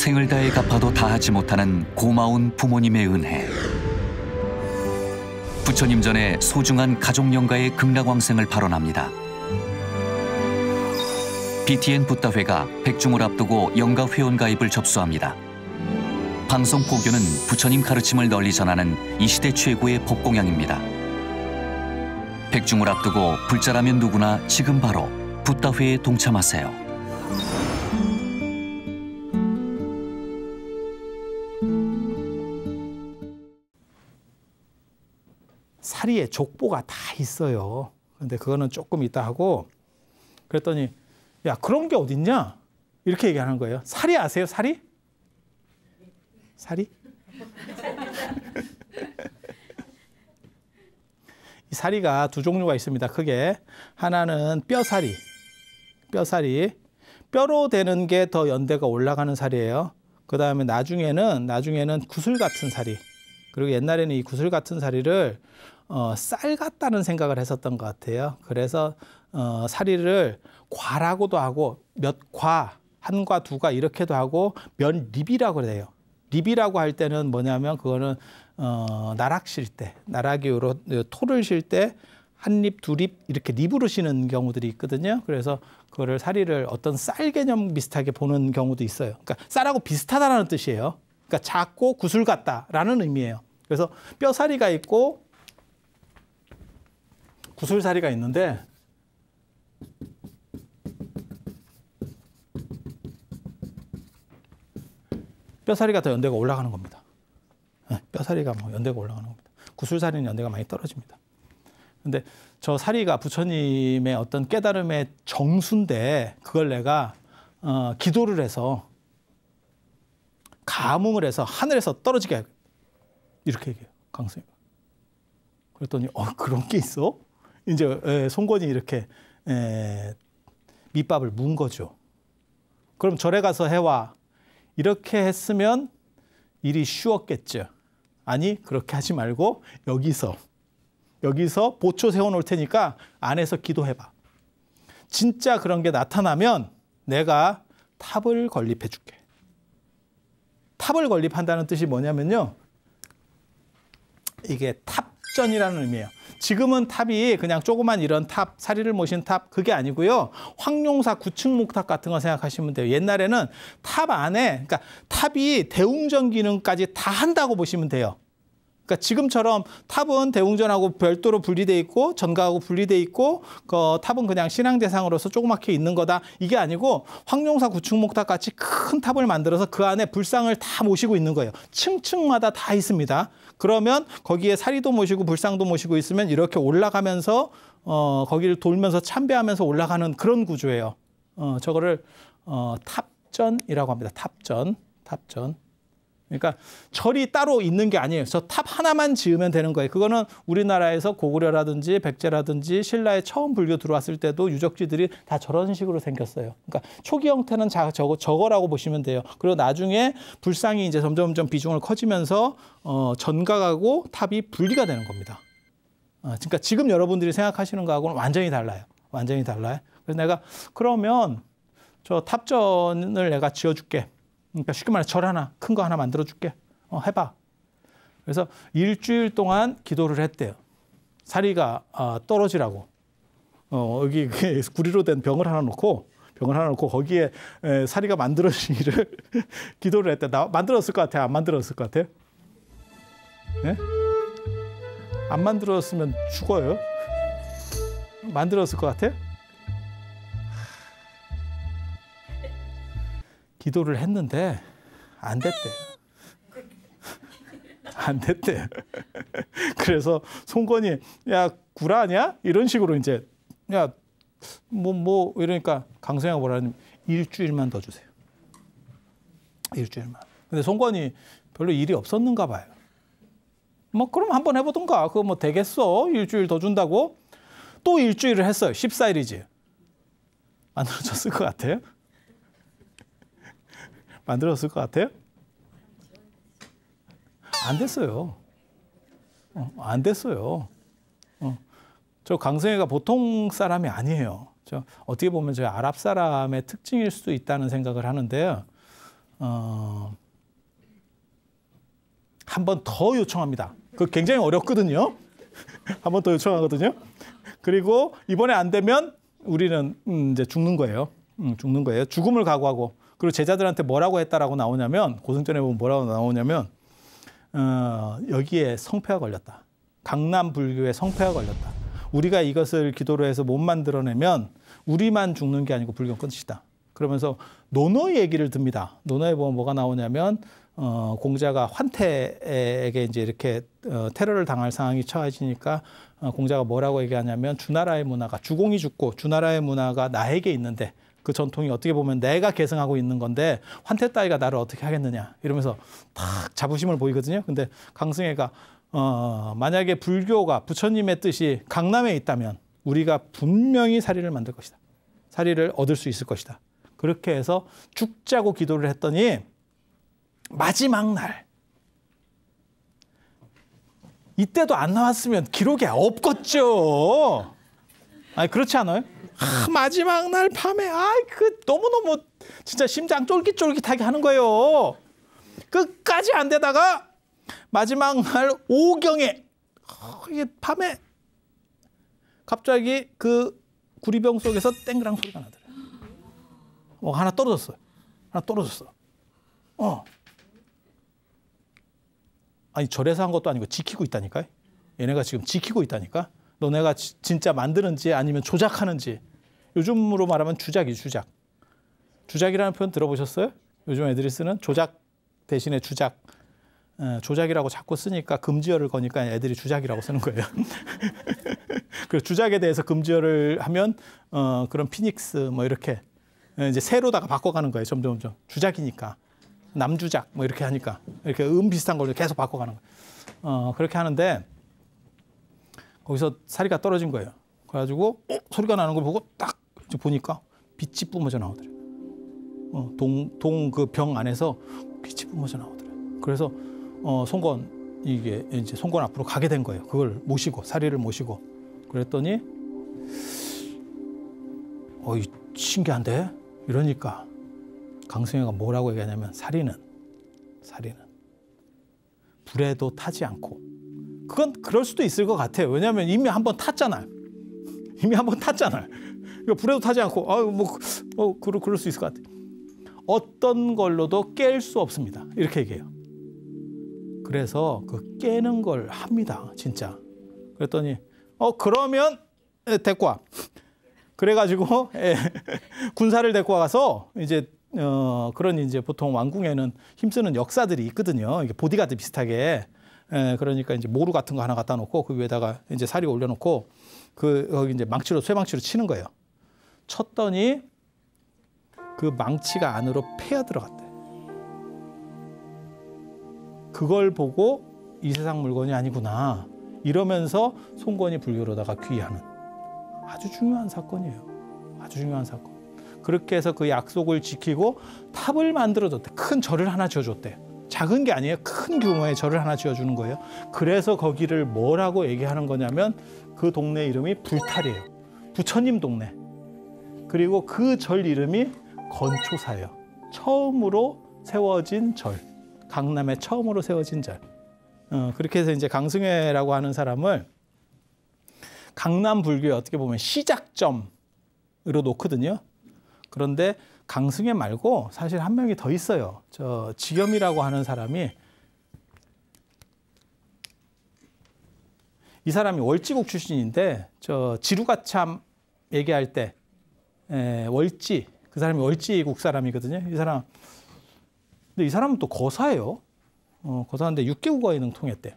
생을 다해 갚아도 다하지 못하는 고마운 부모님의 은혜. 부처님 전에 소중한 가족 영가의 극락왕생을 발언합니다. BTN 붓다회가 백중을 앞두고 영가 회원 가입을 접수합니다. 방송 포교는 부처님 가르침을 널리 전하는 이 시대 최고의 법공양입니다. 백중을 앞두고 불자라면 누구나 지금 바로 붓다회에 동참하세요. 사리에 족보가 다 있어요. 근데 그거는 조금 있다 하고 그랬더니 야 그런 게 어딨냐? 이렇게 얘기하는 거예요. 사리 아세요? 사리? 사리? 이 사리가 두 종류가 있습니다. 크게 하나는 뼈사리, 뼈사리, 뼈로 되는 게 더 연대가 올라가는 사리예요. 그 다음에 나중에는 나중에는 구슬 같은 사리. 그리고 옛날에는 이 구슬 같은 사리를 어, 쌀 같다는 생각을 했었던 것 같아요. 그래서 어, 사리를 과라고도 하고 몇 과, 한 과, 두 과 이렇게도 하고 면 립이라고 그래요. 립이라고 할 때는 뭐냐면 그거는 어, 나락 셀 때, 나락이로 토를 셀 때 한 립, 두 립 이렇게 립으로 세는 경우들이 있거든요. 그래서 그거를 사리를 어떤 쌀 개념 비슷하게 보는 경우도 있어요. 그러니까 쌀하고 비슷하다라는 뜻이에요. 그러니까 작고 구슬 같다라는 의미예요. 그래서 뼈사리가 있고 구슬사리가 있는데 뼈사리가 더 연대가 올라가는 겁니다. 네, 뼈사리가 뭐 연대가 올라가는 겁니다. 구슬사리는 연대가 많이 떨어집니다. 근데 저 사리가 부처님의 어떤 깨달음의 정수인데 그걸 내가 어, 기도를 해서 감흥을 해서 하늘에서 떨어지게 이렇게 얘기해요. 강수님. 그랬더니 어 그런 게 있어? 이제 에, 송건이 이렇게 에, 밑밥을 문 거죠. 그럼 절에 가서 해와. 이렇게 했으면 일이 쉬웠겠죠. 아니 그렇게 하지 말고 여기서 여기서 보초 세워놓을 테니까 안에서 기도해봐. 진짜 그런 게 나타나면 내가 탑을 건립해 줄게. 탑을 건립한다는 뜻이 뭐냐면요. 이게 탑전이라는 의미예요. 지금은 탑이 그냥 조그만 이런 탑, 사리를 모신 탑 그게 아니고요. 황룡사 구층 목탑 같은 거 생각하시면 돼요. 옛날에는 탑 안에 그러니까 탑이 대웅전 기능까지 다 한다고 보시면 돼요. 그러니까 지금처럼 탑은 대웅전하고 별도로 분리돼 있고 전각하고 분리돼 있고 그 탑은 그냥 신앙 대상으로서 조그맣게 있는 거다 이게 아니고 황룡사 구층목탑 같이 큰 탑을 만들어서 그 안에 불상을 다 모시고 있는 거예요. 층층마다 다 있습니다. 그러면 거기에 사리도 모시고 불상도 모시고 있으면 이렇게 올라가면서 어 거기를 돌면서 참배하면서 올라가는 그런 구조예요. 어 저거를 어 탑전이라고 합니다. 탑전, 탑전. 그러니까 절이 따로 있는 게 아니에요. 저 탑 하나만 지으면 되는 거예요. 그거는 우리나라에서 고구려라든지 백제라든지 신라에 처음 불교 들어왔을 때도 유적지들이 다 저런 식으로 생겼어요. 그러니까 초기 형태는 자, 저거, 저거라고 보시면 돼요. 그리고 나중에 불상이 이제 점점점 비중을 커지면서 어, 전각하고 탑이 분리가 되는 겁니다. 어, 그러니까 지금 여러분들이 생각하시는 거하고는 완전히 달라요. 완전히 달라요. 그래서 내가 그러면 저 탑전을 내가 지어줄게. 그러니까 쉽게 말해 절 하나 큰 거 하나 만들어 줄게. 어, 해봐. 그래서 일주일 동안 기도를 했대요. 사리가 어, 떨어지라고. 어, 여기 구리로 된 병을 하나 놓고 병을 하나 놓고 거기에 에, 사리가 만들어지기를 기도를 했대. 나 만들었을 것 같아. 안 만들었을 것 같아? 네? 안 만들었으면 죽어요. 만들었을 것 같아? 기도를 했는데 안 됐대. 안 됐대. 그래서 송건이 야 구라냐 이런 식으로 이제 야 뭐뭐 뭐 이러니까 강성이가 뭐라는 일주일만 더 주세요. 일주일만. 근데 송건이 별로 일이 없었는가 봐요. 뭐 그럼 한번 해보던가. 그거 뭐 되겠어. 일주일 더 준다고. 또 일주일을 했어요. 14일이지. 만들어졌을 것 같아요. 만들었을 것 같아요? 안 됐어요. 어, 안 됐어요. 어. 저 강성애가 보통 사람이 아니에요. 저 어떻게 보면 저 아랍 사람의 특징일 수도 있다는 생각을 하는데요. 어, 한 번 더 요청합니다. 그 굉장히 어렵거든요. 한 번 더 요청하거든요. 그리고 이번에 안 되면 우리는 음, 이제 죽는 거예요. 음, 죽는 거예요. 죽음을 각오하고 그리고 제자들한테 뭐라고 했다라고 나오냐면 고승전에 보면 뭐라고 나오냐면 어, 여기에 성패가 걸렸다. 강남 불교에 성패가 걸렸다. 우리가 이것을 기도로 해서 못 만들어내면 우리만 죽는 게 아니고 불교 끝이다. 그러면서 노노 얘기를 듭니다. 노노에 보면 뭐가 나오냐면 어, 공자가 환태에게 이제 이렇게 어, 테러를 당할 상황이 처해지니까 어, 공자가 뭐라고 얘기하냐면 주나라의 문화가 주공이 죽고 주나라의 문화가 나에게 있는데 그 전통이 어떻게 보면 내가 계승하고 있는 건데 환태 따위가 나를 어떻게 하겠느냐 이러면서 탁 자부심을 보이거든요. 근데 강승혜가 어, 만약에 불교가 부처님의 뜻이 강남에 있다면 우리가 분명히 사리를 만들 것이다. 사리를 얻을 수 있을 것이다. 그렇게 해서 죽자고 기도를 했더니 마지막 날 이때도 안 나왔으면 기록에 없겠죠. 아니 그렇지 않아요? 아, 마지막 날 밤에 아이 그 너무너무 진짜 심장 쫄깃쫄깃하게 하는 거예요. 끝까지 안 되다가 마지막 날 오경에 어, 이게 밤에 갑자기 그 구리병 속에서 땡그랑 소리가 나더래요. 뭐 하나 떨어졌어요. 하나 떨어졌어. 어. 아니 절에서 한 것도 아니고 지키고 있다니까. 얘네가 지금 지키고 있다니까. 너네가 지, 진짜 만드는지 아니면 조작하는지. 요즘으로 말하면 주작이 주작. 주작이라는 표현 들어보셨어요? 요즘 애들이 쓰는 조작 대신에 주작. 어, 조작이라고 자꾸 쓰니까 금지어를 거니까 애들이 주작이라고 쓰는 거예요. 그 주작에 대해서 금지어를 하면 어, 그런 피닉스 뭐 이렇게 이제 새로다가 바꿔가는 거예요. 점점 점점 주작이니까 남주작 뭐 이렇게 하니까 이렇게 음 비슷한 걸로 계속 바꿔가는 거예요. 어, 그렇게 하는데 거기서 사리가 떨어진 거예요. 그래가지고 어, 소리가 나는 걸 보고 딱 보니까 빛이 뿜어져 나오더래요. 어, 동 동 그 병 안에서 빛이 뿜어져 나오더래요. 그래서 어, 송건 이게 이제 송건 앞으로 가게 된 거예요. 그걸 모시고 사리를 모시고 그랬더니 어이 신기한데 이러니까 강승혜가 뭐라고 얘기하냐면 사리는 사리는 불에도 타지 않고 그건 그럴 수도 있을 것 같아요. 왜냐하면 이미 한 번 탔잖아요. 이미 한 번 탔잖아요. 그러니까 불에도 타지 않고 아유 뭐, 뭐 그럴, 그럴 수 있을 것 같아요. 어떤 걸로도 깰 수 없습니다. 이렇게 얘기해요. 그래서 그 깨는 걸 합니다. 진짜. 그랬더니 어 그러면 데리고 와. 그래가지고 예, 군사를 데리고 와서 이제 어 그런 이제 보통 왕궁에는 힘쓰는 역사들이 있거든요. 이게 보디가드 비슷하게. 예, 그러니까 이제 모루 같은 거 하나 갖다 놓고 그 위에다가 이제 사리 올려놓고 그 거기 이제 망치로 쇠망치로 치는 거예요. 쳤더니 그 망치가 안으로 패어 들어갔대. 그걸 보고 이 세상 물건이 아니구나. 이러면서 송건이 불교로다가 귀하는 아주 중요한 사건이에요. 아주 중요한 사건. 그렇게 해서 그 약속을 지키고 탑을 만들어줬대. 큰 절을 하나 지어줬대. 작은 게 아니에요. 큰 규모의 절을 하나 지어주는 거예요. 그래서 거기를 뭐라고 얘기하는 거냐면 그 동네 이름이 불탈이에요. 부처님 동네. 그리고 그 절 이름이 건초사예요. 처음으로 세워진 절. 강남에 처음으로 세워진 절. 어, 그렇게 해서 이제 강승회라고 하는 사람을 강남 불교의 어떻게 보면 시작점으로 놓거든요. 그런데 강승회 말고 사실 한 명이 더 있어요. 저 지겸이라고 하는 사람이 이 사람이 월지국 출신인데 저 지루가참 얘기할 때 에, 월지 그 사람이 월지국 사람이거든요. 이 사람 근데 이 사람은 또 거사예요. 어, 거사인데 6개국어에 능통했대.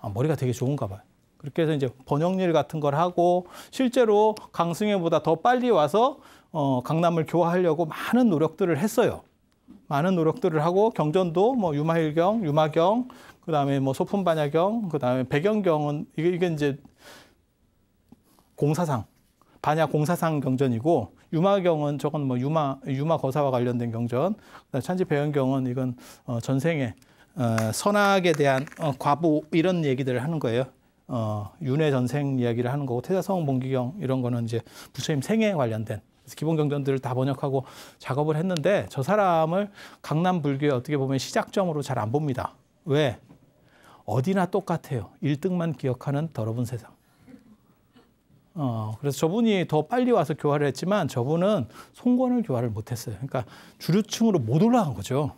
아, 머리가 되게 좋은가 봐요. 그렇게 해서 이제 번역일 같은 걸 하고 실제로 강승혜보다 더 빨리 와서 어, 강남을 교화하려고 많은 노력들을 했어요. 많은 노력들을 하고 경전도 뭐 유마일경, 유마경, 그다음에 뭐 소품반야경, 그다음에 배경경은 이게 이게 이제 공사상 반야 공사상 경전이고 유마경은 저건 뭐 유마 유마 거사와 관련된 경전. 찬지 배연경은 이건 어, 전생에 어, 선악에 대한 어, 과부 이런 얘기들을 하는 거예요. 어, 윤회 전생 이야기를 하는 거고 태자성 봉기경 이런 거는 이제 부처님 생애에 관련된 기본 경전들을 다 번역하고 작업을 했는데 저 사람을 강남 불교에 어떻게 보면 시작점으로 잘 안 봅니다. 왜? 어디나 똑같아요. 1등만 기억하는 더러운 세상. 어, 그래서 저분이 더 빨리 와서 교화를 했지만 저분은 송권을 교화를 못했어요. 그러니까 주류층으로 못 올라간 거죠.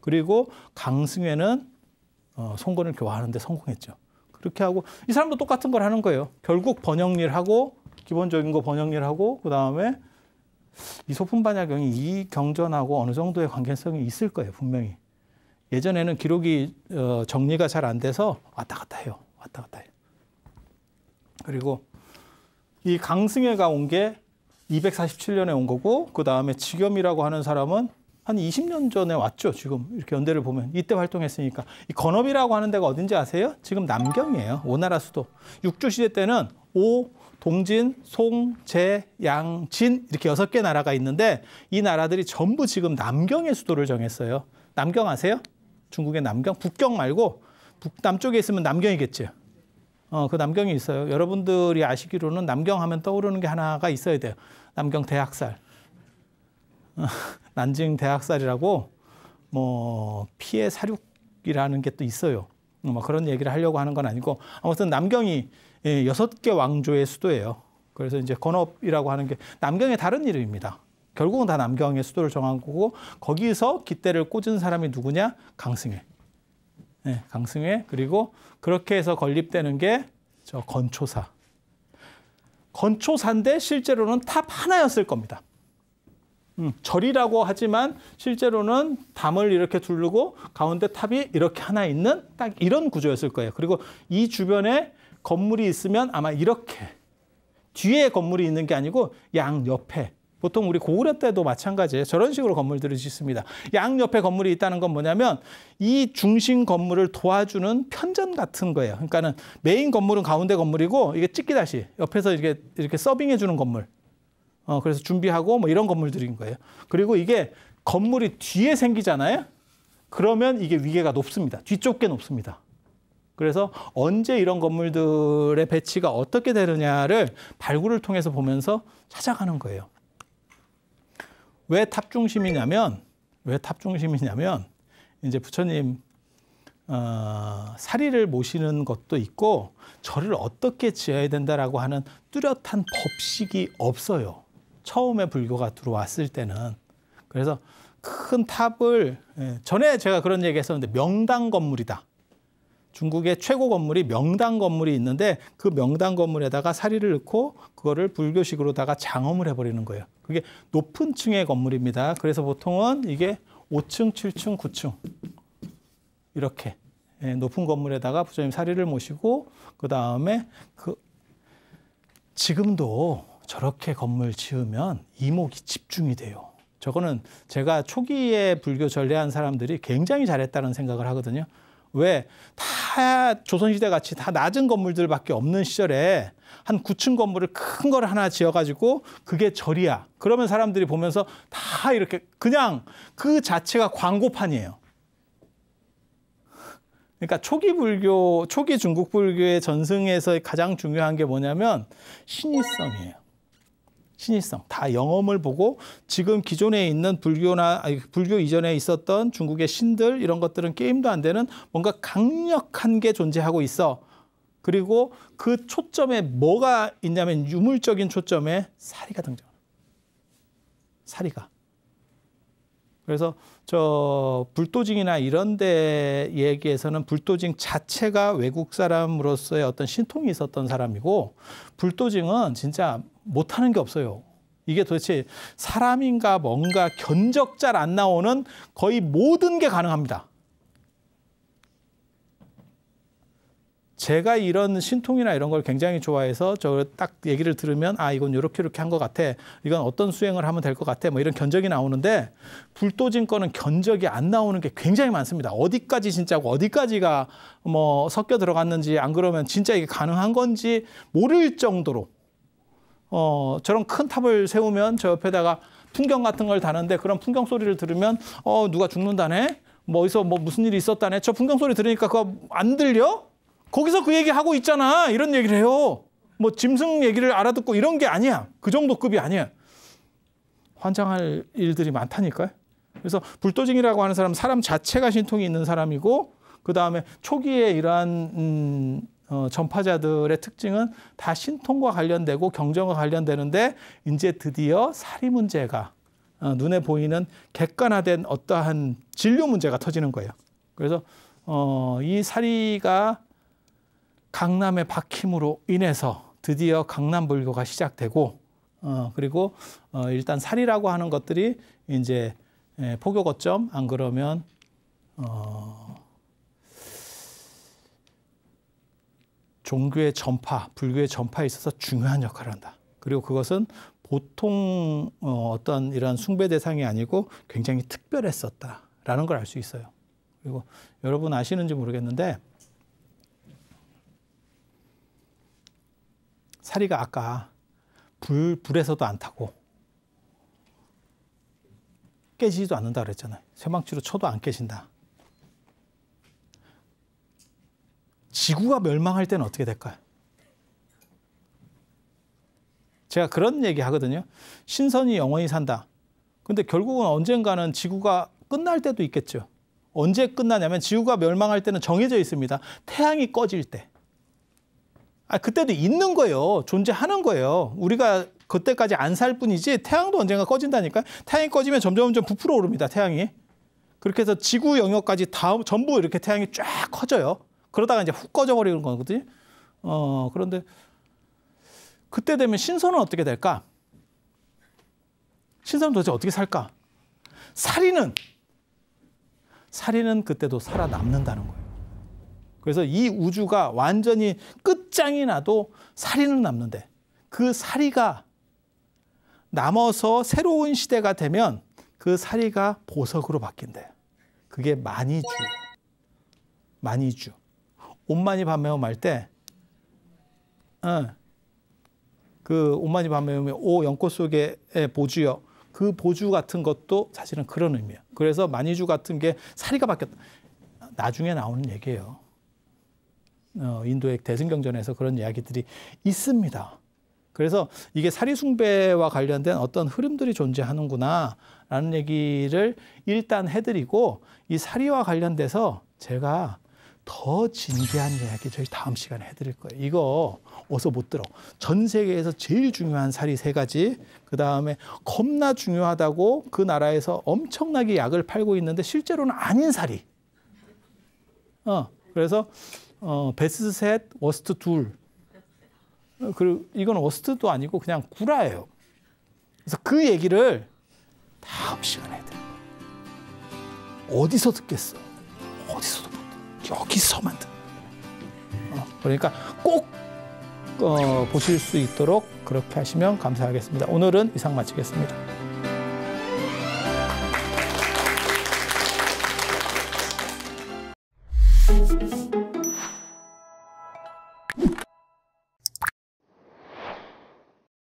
그리고 강승회는 어, 송권을 교화하는데 성공했죠. 그렇게 하고 이 사람도 똑같은 걸 하는 거예요. 결국 번역일 하고 기본적인 거 번역일 하고 그 다음에 이 소품 반야경이 이 경전하고 어느 정도의 관계성이 있을 거예요 분명히. 예전에는 기록이 어, 정리가 잘 안 돼서 왔다 갔다 해요. 왔다 갔다 해요. 그리고 이 강승혜가 온 게 247년에 온 거고 그 다음에 지겸이라고 하는 사람은 한 20년 전에 왔죠. 지금 이렇게 연대를 보면 이때 활동했으니까 이 건업이라고 하는 데가 어딘지 아세요? 지금 남경이에요. 오나라 수도. 육조 시대 때는 오, 동진, 송, 제, 양, 진 이렇게 여섯 개 나라가 있는데 이 나라들이 전부 지금 남경의 수도를 정했어요. 남경 아세요? 중국의 남경, 북경 말고 북 남쪽에 있으면 남경이겠죠. 어, 그 남경이 있어요. 여러분들이 아시기로는 남경 하면 떠오르는 게 하나가 있어야 돼요. 남경 대학살. 난징 대학살이라고 뭐 피해 사륙이라는 게 또 있어요. 뭐 그런 얘기를 하려고 하는 건 아니고 아무튼 남경이 예, 여섯 개 왕조의 수도예요. 그래서 이제 건업이라고 하는 게 남경의 다른 이름입니다. 결국은 다 남경의 수도를 정한 거고 거기서 깃대를 꽂은 사람이 누구냐? 강승회. 네, 강승회 그리고 그렇게 해서 건립되는 게 저 건초사. 건초사인데 실제로는 탑 하나였을 겁니다. 음, 절이라고 하지만 실제로는 담을 이렇게 두르고 가운데 탑이 이렇게 하나 있는 딱 이런 구조였을 거예요. 그리고 이 주변에 건물이 있으면 아마 이렇게 뒤에 건물이 있는 게 아니고 양 옆에 보통 우리 고구려 때도 마찬가지예요. 저런 식으로 건물들을 짓습니다. 양 옆에 건물이 있다는 건 뭐냐면 이 중심 건물을 도와주는 편전 같은 거예요. 그러니까는 메인 건물은 가운데 건물이고 이게 쓰키다시 옆에서 이렇게 이렇게 서빙해 주는 건물. 어 그래서 준비하고 뭐 이런 건물들인 거예요. 그리고 이게 건물이 뒤에 생기잖아요. 그러면 이게 위계가 높습니다. 뒤쪽 게 높습니다. 그래서 언제 이런 건물들의 배치가 어떻게 되느냐를 발굴을 통해서 보면서 찾아가는 거예요. 왜 탑 중심이냐면 왜 탑 중심이냐면 이제 부처님 어, 사리를 모시는 것도 있고 절을 어떻게 지어야 된다라고 하는 뚜렷한 법식이 없어요. 처음에 불교가 들어왔을 때는 그래서 큰 탑을 예, 전에 제가 그런 얘기했었는데 명당 건물이다. 중국의 최고 건물이 명당 건물이 있는데 그 명당 건물에다가 사리를 넣고 그거를 불교식으로다가 장엄을 해버리는 거예요. 그게 높은 층의 건물입니다. 그래서 보통은 이게 5층, 7층, 9층 이렇게 예, 높은 건물에다가 부처님 사리를 모시고 그 다음에 그 지금도 저렇게 건물 지으면 이목이 집중이 돼요. 저거는 제가 초기에 불교 전례한 사람들이 굉장히 잘했다는 생각을 하거든요. 왜? 다 조선시대 같이 다 낮은 건물들밖에 없는 시절에 한 9층 건물을 큰 걸 하나 지어가지고 그게 절이야. 그러면 사람들이 보면서 다 이렇게 그냥 그 자체가 광고판이에요. 그러니까 초기 불교, 초기 중국 불교의 전승에서 가장 중요한 게 뭐냐면 신의성이에요. 신의성. 다 영험을 보고 지금 기존에 있는 불교나 아니, 불교 이전에 있었던 중국의 신들 이런 것들은 게임도 안 되는 뭔가 강력한 게 존재하고 있어. 그리고 그 초점에 뭐가 있냐면 유물적인 초점에 사리가 등장. 사리가. 그래서 저 불도징이나 이런 데 얘기에서는 불도징 자체가 외국 사람으로서의 어떤 신통이 있었던 사람이고 불도징은 진짜 못하는 게 없어요. 이게 도대체 사람인가 뭔가 견적 잘 안 나오는 거의 모든 게 가능합니다. 제가 이런 신통이나 이런 걸 굉장히 좋아해서 저 딱 얘기를 들으면 아 이건 이렇게 이렇게 한 것 같아. 이건 어떤 수행을 하면 될 것 같아. 뭐 이런 견적이 나오는데 불도진 거는 견적이 안 나오는 게 굉장히 많습니다. 어디까지 진짜고 어디까지가 뭐 섞여 들어갔는지 안 그러면 진짜 이게 가능한 건지 모를 정도로 어 저런 큰 탑을 세우면 저 옆에다가 풍경 같은 걸 다는데 그런 풍경 소리를 들으면 어 누가 죽는다네? 뭐 어디서 뭐 무슨 일이 있었다네? 저 풍경 소리 들으니까 그거 안 들려? 거기서 그 얘기 하고 있잖아. 이런 얘기를 해요. 뭐 짐승 얘기를 알아듣고 이런 게 아니야. 그 정도 급이 아니야. 환장할 일들이 많다니까요. 그래서 불도징이라고 하는 사람 사람 자체가 신통이 있는 사람이고 그 다음에 초기에 이러한 음, 어, 전파자들의 특징은 다 신통과 관련되고 경정과 관련되는데 이제 드디어 사리 문제가 어, 눈에 보이는 객관화된 어떠한 진료 문제가 터지는 거예요. 그래서 어, 이 사리가 강남의 박힘으로 인해서 드디어 강남 불교가 시작되고 어, 그리고 어, 일단 살이라고 하는 것들이 이제 예, 포교 거점 안 그러면 어, 종교의 전파, 불교의 전파에 있어서 중요한 역할을 한다. 그리고 그것은 보통 어, 어떤 이런 숭배 대상이 아니고 굉장히 특별했었다라는 걸 알 수 있어요. 그리고 여러분 아시는지 모르겠는데 사리가 아까 불 불에서도 안 타고 깨지지도 않는다 그랬잖아요. 쇠망치로 쳐도 안 깨진다. 지구가 멸망할 때는 어떻게 될까요? 제가 그런 얘기 하거든요. 신선이 영원히 산다. 근데 결국은 언젠가는 지구가 끝날 때도 있겠죠. 언제 끝나냐면 지구가 멸망할 때는 정해져 있습니다. 태양이 꺼질 때. 아, 그때도 있는 거예요. 존재하는 거예요. 우리가 그때까지 안 살 뿐이지 태양도 언젠가 꺼진다니까. 태양이 꺼지면 점점 점점 부풀어 오릅니다. 태양이. 그렇게 해서 지구 영역까지 다 전부 이렇게 태양이 쫙 커져요. 그러다가 이제 훅 꺼져 버리는 거거든요. 어, 그런데 그때 되면 신선은 어떻게 될까? 신선은 도대체 어떻게 살까? 살인은 살인은 그때도 살아남는다는 거예요. 그래서 이 우주가 완전히 끝 장이 나도 살이는 남는데 그 살이가 남아서 새로운 시대가 되면 그 살이가 보석으로 바뀐대. 그게 만이주예요. 만이주. 옷만이 밤매워 말때 어, 그 옷만이 밤매우면 오 연꽃 속의 보주여 그 보주 같은 것도 사실은 그런 의미야. 그래서 만이주 같은 게 사리가 바뀌었다. 나중에 나오는 얘기예요. 어, 인도의 대승경전에서 그런 이야기들이 있습니다. 그래서 이게 사리숭배와 관련된 어떤 흐름들이 존재하는구나라는 얘기를 일단 해드리고 이 사리와 관련돼서 제가 더 진지한 이야기 저희 다음 시간에 해드릴 거예요. 이거 어서 못 들어. 전 세계에서 제일 중요한 살이 세 가지. 그 다음에 겁나 중요하다고 그 나라에서 엄청나게 약을 팔고 있는데 실제로는 아닌 살이. 어, 그래서 어, 베스트 셋, worst 둘. 어, 그리고 이건 worst도 아니고 그냥 구라예요. 그래서 그 얘기를 다음 시간에 해드릴 거예요. 어디서 듣겠어? 어디서도 여기서만 듣. 어, 그러니까 꼭 어, 보실 수 있도록 그렇게 하시면 감사하겠습니다. 오늘은 이상 마치겠습니다.